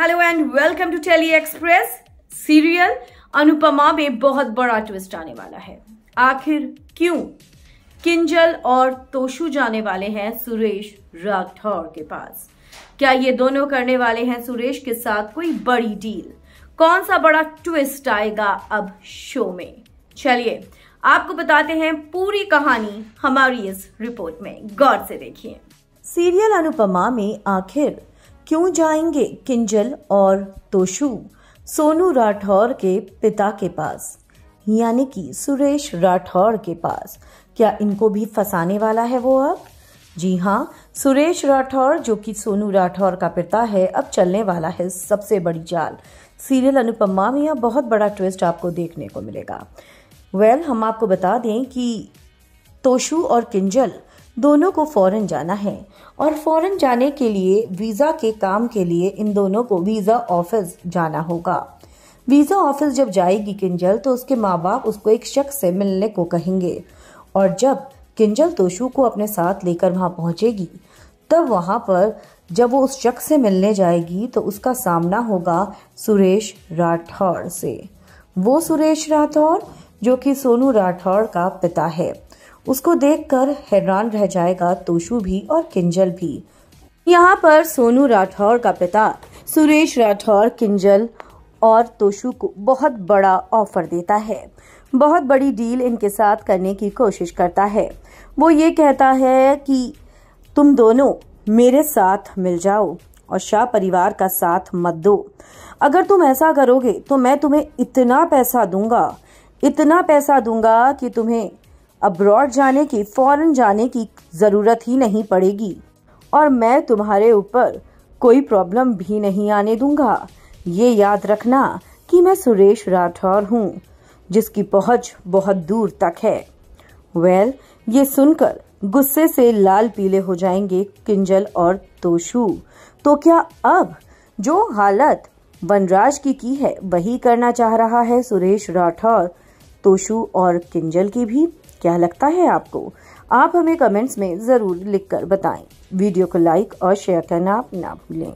Hello and welcome to telly express serial Anupama में बहुत बड़ा ट्विस्ट आने वाला है। आखिर क्यों? किंजल और तोशु जाने वाले हैं सुरेश राठौर के पास। क्या ये दोनों करने वाले हैं सुरेश के साथ कोई बड़ी डील कौन सा बड़ा ट्विस्ट आएगा अब शो में? चलिए, आपको बताते हैं पूरी कहानी हमारी इस रिपोर्ट में। गौर से देखिए। सीरियल अनुपमा में आखिर क्यों जाएँगे किंजल और तोशु? सोनू राठौर के पिता के पास यानी कि सुरेश राठौर के पास। क्या इनको भी फंसाने वाला है वो अब? जी हाँ सुरेश राठौर जो कि सोनू राठौर का पिता है अब चलने वाला है सबसे बड़ी चाल सीरियल अनुपमा में यह बहुत बड़ा ट्विस्ट आपको देखने को मिलेगा। वेल well, हम आपको बता दें कि तोशु और किंजल दोनों को फॉरेन जाना है और फॉरेन जाने के लिए वीज़ा के काम के लिए इन दोनों को वीज़ा ऑफ़िस जाना होगा। वीज़ा ऑफ़िस जब जाएगी किंजल तो उसके माँ बाप उसको एक शख्स से मिलने को कहेंगे। और जब किंजल तोशु को अपने साथ लेकर वहाँ पहुंचेगी, तब वहाँ पर जब वो उस शख्स से मिलने जाएगी तो उसका सामना होगा सुरेश राठौर से। वो सुरेश राठौर, जो कि सोनू राठौर का पिता है। उसको देखकर हैरान रह जाएगा तोशु भी और किंजल भी। यहाँ पर सोनू राठौर का पिता, सुरेश राठौर, किंजल और तोशु को बहुत बड़ा ऑफ़र देता है। बहुत बड़ी डील इनके साथ करने की कोशिश करता है। वो ये कहता है कि, तुम दोनों मेरे साथ मिल जाओ और शाह परिवार का साथ मत दो। अगर तुम ऐसा करोगे तो मैं तुम्हें इतना पैसा दूँगा, इतना पैसा दूँगा कि तुम्हें अब्रॉड जाने की फॉरेन जाने की ज़रूरत ही नहीं पड़ेगी। और मैं तुम्हारे ऊपर कोई प्रॉब्लम भी नहीं आने दूँगा। ये याद रखना कि मैं सुरेश राठौर हूँ जिसकी पहुँच बहुत दूर तक है। वेल well, ये सुनकर गुस्से से लाल पीले हो जाएँगे किंजल और तोशु। तो क्या अब जो हालत वनराज की की है वही करना चाह रहा है सुरेश राठौर तोशु और किंजल की भी? क्या लगता है आपको? आप हमें कमेंट्स में ज़रूर लिखकर बताएँ। वीडियो को लाइक और शेयर करना ना भूलें।